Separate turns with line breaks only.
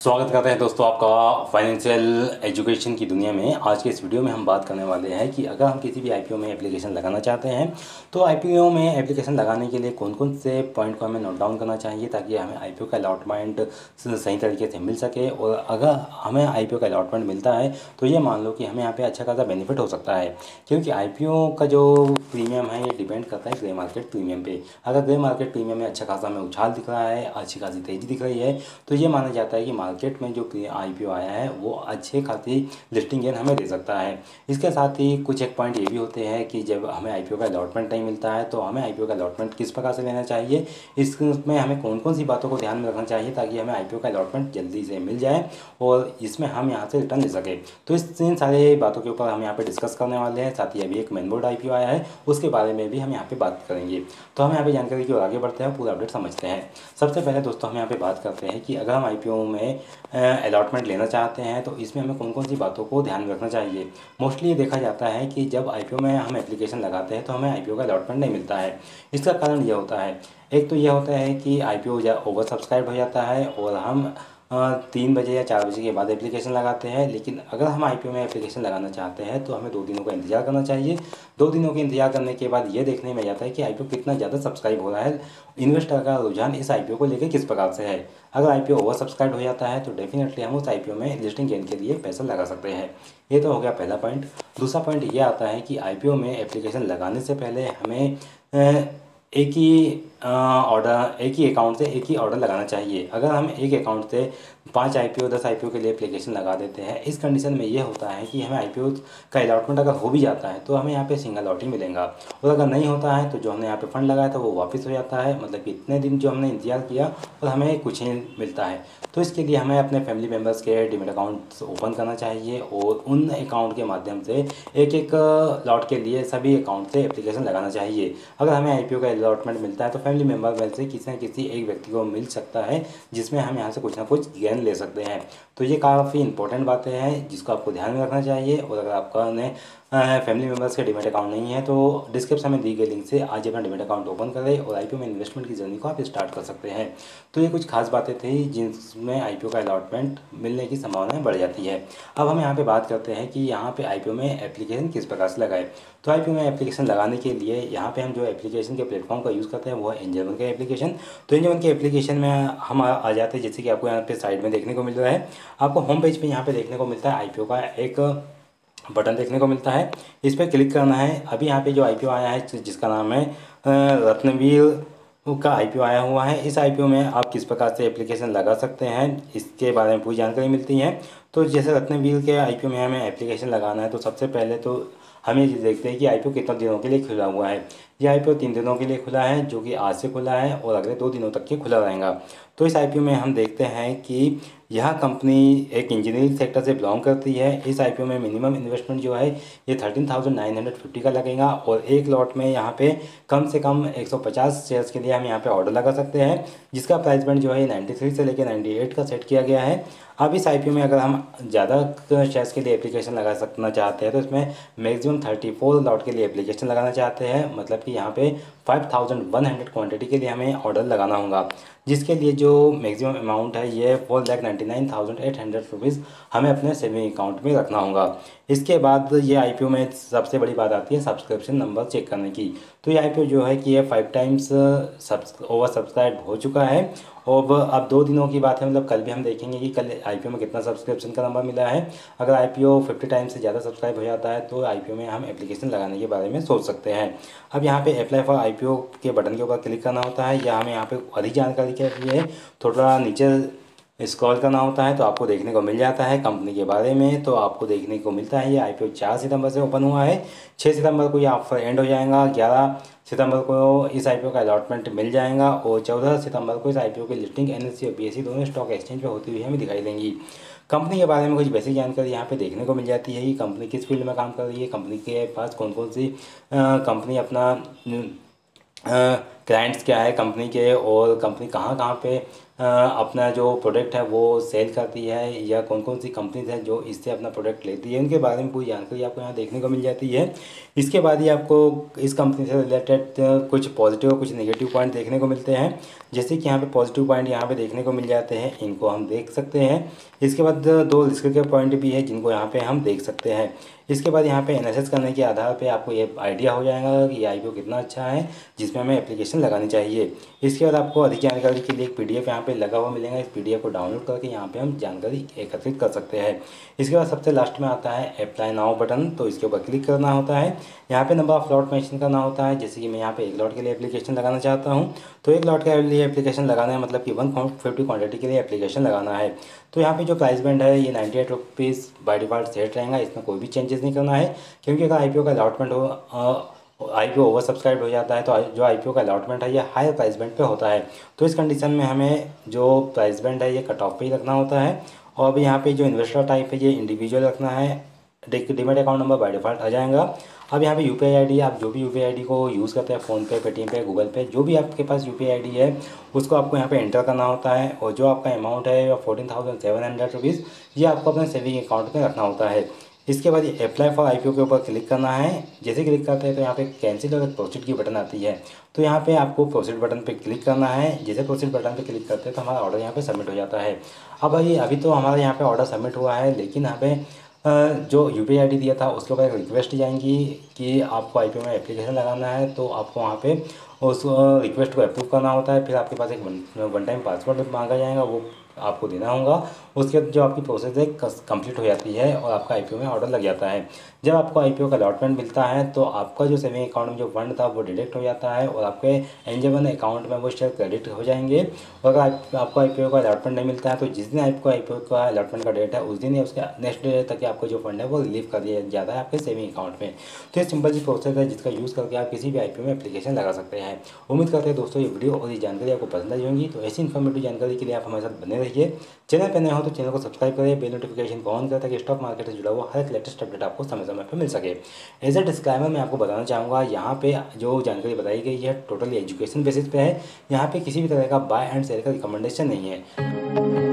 स्वागत करते हैं दोस्तों आपका फाइनेंशियल एजुकेशन की दुनिया में। आज के इस वीडियो में हम बात करने वाले हैं कि अगर हम किसी भी आईपीओ में एप्लीकेशन लगाना चाहते हैं तो आईपीओ में एप्लीकेशन लगाने के लिए कौन कौन से पॉइंट को हमें नोट डाउन करना चाहिए ताकि हमें आईपीओ का अलाटमेंट सही तरीके से मिल सके और अगर हमें आईपीओ का अलाटमेंट मिलता है तो ये मान लो कि हमें यहाँ पर अच्छा खासा बेनिफिट हो सकता है। क्योंकि आईपीओ का जो प्रीमियम है, ये डिपेंड करता है ग्रे मार्केट प्रीमियम पर अगर ग्रे मार्केट प्रीमियम में अच्छा खासा हमें उछाल दिख रहा है, अच्छी खासी तेज़ी दिख रही है तो ये माना जाता है कि मार्केट में जो आई पी आया है, वो अच्छे खासी लिस्टिंग गेन हमें दे सकता है। इसके साथ ही कुछ एक पॉइंट ये भी होते हैं कि जब हमें आईपीओ का अलॉटमेंट नहीं मिलता है तो हमें आईपीओ का अलॉटमेंट किस प्रकार से लेना चाहिए? इसमें हमें कौन कौन सी बातों को ध्यान में रखना चाहिए ताकि हमें आईपीओ का अलॉटमेंट जल्दी से मिल जाए और इसमें हम यहाँ से रिटर्न ले सकें। तो इस इन सारे बातों के ऊपर हम यहाँ पर डिस्कस करने वाले हैं। साथ ही अभी एक मेन बोर्ड आई आया है, उसके बारे में भी हम यहाँ पर बात करेंगे। तो हम यहाँ पर जानकारी की ओर आगे बढ़ते हैं पूरा अपडेट समझते हैं। सबसे पहले दोस्तों हम यहाँ पे बात करते हैं कि अगर हम आईपीओ में अलॉटमेंट लेना चाहते हैं तो इसमें हमें कौन कौन सी बातों को ध्यान में रखना चाहिए? मोस्टली ये देखा जाता है कि जब आईपीओ में हम एप्लीकेशन लगाते हैं तो हमें आईपीओ का अलॉटमेंट नहीं मिलता है। इसका कारण यह होता है। एक तो यह होता है कि आई पी ओवर सब्सक्राइब हो जाता है और हम तीन बजे या चार बजे के बाद एप्लीकेशन लगाते हैं, लेकिन अगर हम आईपीओ में एप्लीकेशन लगाना चाहते हैं तो हमें दो दिनों का इंतज़ार करना चाहिए। दो दिनों के इंतज़ार करने के बाद ये देखने में जाता है कि आईपीओ कितना ज़्यादा सब्सक्राइब हो रहा है। इन्वेस्टर का रुझान इस आईपीओ को लेकर किस प्रकार से है? अगर आई ओवर सब्सक्राइब हो जाता है तो डेफिनेटली हम उस आईपीओ में लिस्टिंग गेन के लिए पैसा लगा सकते हैं। ये तो हो गया पहला पॉइंट दूसरा पॉइंट ये आता है कि आईपीओ में एप्लीकेशन लगाने से पहले हमें एक ही ऑर्डर एक ही अकाउंट से एक ही ऑर्डर लगाना चाहिए। अगर हम एक अकाउंट से पाँच आई पी ओ दस आई पी ओ के लिए एप्लीकेशन लगा देते हैं। इस कंडीशन में ये होता है कि हमें आई पी ओ का अलॉटमेंट अगर हो भी जाता है तो हमें यहाँ पे सिंगल लॉट ही मिलेगा। और अगर नहीं होता है तो जो हमने यहाँ पे फंड लगाया था, वो वापस हो जाता है। मतलब कि इतने दिन जो हमने इंतज़ार किया, और हमें कुछ ही मिलता है। तो इसके लिए हमें अपने फैमिली मेंबर्स के डिमिट अकाउंट ओपन करना चाहिए, और उन अकाउंट के माध्यम से एक एक लॉट के लिए सभी अकाउंट से एप्लीकेशन लगाना चाहिए। अगर हमें आईपीओ का अलॉटमेंट मिलता है तो फैमिली मेंबर में से किसी न किसी एक व्यक्ति को मिल सकता है, जिसमें हम यहाँ से कुछ ना कुछ गेन ले सकते हैं। तो ये काफ़ी इंपॉर्टेंट बातें हैं, जिसको आपको ध्यान में रखना चाहिए और अगर आपका ने फैमिली मेंबर्स के डिमेट अकाउंट नहीं है तो डिस्क्रिप्शन में दी गई लिंक से आज अपना डिमेट अकाउंट ओपन करें और आईपीओ में इन्वेस्टमेंट की जर्नी को आप स्टार्ट कर सकते हैं। तो ये कुछ खास बातें थी जिसमें आई का अलॉटमेंट मिलने की संभावनाएँ बढ़ जाती है। अब हम यहाँ पे बात करते हैं कि यहाँ पे आई में एप्लीकेशन किस प्रकार से लगाए। तो आईपीओ में एप्लीकेशन लगाने के लिए यहाँ पर हम जो एप्लीकेशन के प्लेटफॉर्म का यूज़ करते हैं, वो है एंजल का एप्लीकेशन तो एंजल के एप्लीकेशन में हम आ जाते हैं, जैसे कि आपको यहाँ पे साइड में देखने को मिल रहा है। आपको होम पेज पे यहाँ पे देखने को मिलता है आईपीओ का एक बटन देखने को मिलता है। इस पर क्लिक करना है। अभी यहाँ पे जो आई आया है जिसका नाम है रत्नवीर का आई आया हुआ है। इस आई में आप किस प्रकार से एप्लीकेशन लगा सकते हैं, इसके बारे में पूरी जानकारी मिलती है। तो जैसे रत्नवीर के आई में हमें एप्लीकेशन लगाना है तो सबसे पहले तो हमें ये देखते हैं कि आईपीओ कितने दिनों के लिए खुला हुआ है। ये आई पी तीन दिनों के लिए खुला है, जो कि आज से खुला है और अगले दो दिनों तक के खुला रहेगा। तो इस आईपीओ में हम देखते हैं कि यह कंपनी एक इंजीनियरिंग सेक्टर से बिलोंग करती है। इस आईपीओ में मिनिमम इन्वेस्टमेंट जो है, ये thirteen thousand nine hundred fifty का लगेगा और एक लॉट में यहाँ पे कम से कम एक सौ पचास शेयर्स के लिए हम यहाँ पे ऑर्डर लगा सकते हैं, जिसका प्राइस बैंड जो है नाइन्टी थ्री से लेकर नाइन्टी एट का सेट किया गया है। अब इस आईपीओ में अगर हम ज़्यादा शेयर्स के लिए एप्लीकेशन लगा सकना चाहते हैं तो इसमें मैक्सिमम थर्टी फोर लॉट के लिए एप्लीकेशन लगाना चाहते हैं। मतलब कि यहाँ पे five thousand one hundred quantity के लिए हमें ऑर्डर लगाना होगा। जिसके लिए जो मैक्सिमम अमाउंट है, ये four lakh ninety nine thousand eight hundred rupees हमें अपने सेविंग अकाउंट में रखना होगा। इसके बाद ये आई में सबसे बड़ी बात आती है सब्सक्रिप्शन नंबर चेक करने की। तो ये आई जो है कि ये फाइव टाइम्स ओवर सब्सक्राइब हो चुका है और अब दो दिनों की बात है मतलब कल भी हम देखेंगे कि कल आईपीओ में कितना सब्सक्रिप्शन का नंबर मिला है। अगर आई पी फिफ्टी टाइम से ज़्यादा सब्सक्राइब हो जाता है तो आईपीओ में हम एप्लीकेशन लगाने के बारे में सोच सकते हैं। अब यहाँ पे अप्लाई फॉर आईपीओ के बटन के ऊपर क्लिक करना होता है। या हमें यहाँ पर अधिक जानकारी के लिए थोड़ा नीचे स्क्रॉल करना होता है तो आपको देखने को मिल जाता है कंपनी के बारे में तो आपको देखने को मिलता है। ये आईपीओ चार सितंबर से ओपन हुआ है। छः सितंबर को ये ऑफ़र एंड हो जाएगा। ग्यारह सितंबर को इस आईपीओ का अलॉटमेंट मिल जाएगा और चौदह सितंबर को इस आई की लिस्टिंग एन और बी दोनों स्टॉक एक्सचेंज पर होती हुई हमें दिखाई देंगी। कंपनी के बारे में कुछ बेसिक जानकारी यहाँ पे देखने को मिल जाती है कि कंपनी किस फ़ील्ड में काम कर रही है, कंपनी के पास कौन कौन सी कंपनी अपना क्लाइंट्स क्या है कंपनी के और कंपनी कहाँ कहाँ पे अपना जो प्रोडक्ट है वो सेल करती है या कौन कौन सी कंपनीज़ हैं जो इससे अपना प्रोडक्ट लेती है उनके बारे में पूरी जानकारी आपको यहाँ देखने को मिल जाती है। इसके बाद ही आपको इस कंपनी से रिलेटेड कुछ पॉजिटिव और कुछ नेगेटिव पॉइंट देखने को मिलते हैं। जैसे कि यहाँ पे पॉजिटिव पॉइंट यहाँ पे देखने को मिल जाते हैं, इनको हम देख सकते हैं। इसके बाद दो रिस्क के पॉइंट भी है जिनको यहाँ पर हम देख सकते हैं। इसके बाद यहाँ पे एनालिसिस करने के आधार पे आपको ये आइडिया हो जाएगा कि आई कितना अच्छा है, जिसमें हमें एप्लीकेशन लगानी चाहिए। इसके बाद आपको अधिक जानकारी के लिए एक पी यहाँ पे लगा हुआ मिलेगा। इस पीडीएफ को डाउनलोड करके यहाँ पे हम जानकारी एकत्रित कर सकते हैं। इसके बाद सबसे लास्ट में आता है अप्लाई नाउ बटन तो इसके ऊपर क्लिक करना होता है। यहाँ पर नंबर ऑफ़ लॉट मेंशन करना होता है, जैसे कि मैं यहाँ पे एक लॉट के लिए एप्लीकेशन लगाना चाहता हूँ। तो एक लॉट के लिए एप्लीकेशन लगाना है मतलब कि वन फिफ्टी क्वान्टिटी के लिए एप्लीकेशन लगाना है। तो यहाँ पे जो प्राइस बैंड है, ये ninety eight rupees by default set रहेगा। इसमें कोई भी चेंजेस नहीं करना है, क्योंकि अगर आई का अलॉटमेंट हो आई पी ओवर सब्सक्राइब हो जाता है तो जो आईपीओ का अलॉटमेंट है ये हायर प्राइस बैंड पे होता है। तो इस कंडीशन में हमें जो प्राइस बैंड है ये कट ऑफ़ पे ही रखना होता है। और यहाँ पे जो इन्वेस्टर टाइप है ये इंडिविजुअल रखना है। Demat account number by default आ जाएगा। अब यहाँ पे यू पी आप जो भी यू पी को यूज़ करते हैं फ़ोन पे पेटीएम पे गूगल पे, जो भी आपके पास यू पी है, उसको आपको यहाँ पे एंटर करना होता है। और जो आपका अमाउंट है fourteen thousand seven hundred rupees ये आपको अपने सेविंग अकाउंट में रखना होता है। इसके बाद ये अप्लाई फॉर आईपीओ के ऊपर क्लिक करना है। जैसे क्लिक करते हैं तो यहाँ पे कैंसिल और प्रोसीड की बटन आती है। तो यहाँ पे आपको प्रोसीड बटन पे क्लिक करना है। जैसे प्रोसीड बटन पे क्लिक करते हैं तो हमारा ऑर्डर यहाँ पे सबमिट हो जाता है। अब भाई अभी तो हमारा यहाँ पे ऑर्डर सबमिट हुआ है, लेकिन यहाँ पे जो यू पी दिया था, उसके ऊपर एक रिक्वेस्ट जाएँगी कि आपको आईपीओ में एप्लीकेशन लगाना है। तो आपको वहाँ पर उस रिक्वेस्ट को अप्रूव करना होता है। फिर आपके पास एक वन टाइम पासवर्ड मांगा जाएगा, वो आपको देना होगा। उसके बाद जो आपकी प्रोसेस है कंप्लीट हो जाती है और आपका आईपीओ में ऑर्डर लग जाता है। जब आपको आईपीओ का अलॉटमेंट मिलता है तो आपका जो सेविंग अकाउंट में जो फंड था, वो डिडक्ट हो जाता है और आपके एन अकाउंट में वो शेयर क्रेडिट हो जाएँगे। और अगर आपको आईपीओ का अलॉटमेंट नहीं मिलता है तो जिस दिन आपको आईपीओ का अलॉटमेंट का डेट है, उस दिन ही उसके नेक्स्ट डे तक आपको जो फंड है, वो रिलीव कर दिया जाता है आपके सेविंग अकाउंट में। तो ये सिंपल सी प्रोसेस है, जिसका यूज़ करके आप किसी भी आईपीओ में एप्लीकेशन लगा सकते हैं। उम्मीद करते हैं दोस्तों, ये वीडियो और ये जानकारी आपको पसंद आई होंगी। तो ऐसी इन्फॉर्मेटिव जानकारी के लिए आप हमारे साथ बने रहिए। चैनल पर नए हो तो चैनल को सब्सक्राइब करें, बेल नोटिफिकेशन को ऑन करें ताकि स्टॉक मार्केट से जुड़ा हुआ हर एक लेटेस्ट अपडेट आपको समय समय पर मिल सके। एज ए डिस्क्लाइमर मैं आपको बताना चाहूँगा, यहाँ पे जो जानकारी बताई गई है टोटली एजुकेशन बेसिस पे है। यहाँ पे किसी भी तरह का बाय एंड सेल का रिकमेंडेशन नहीं है।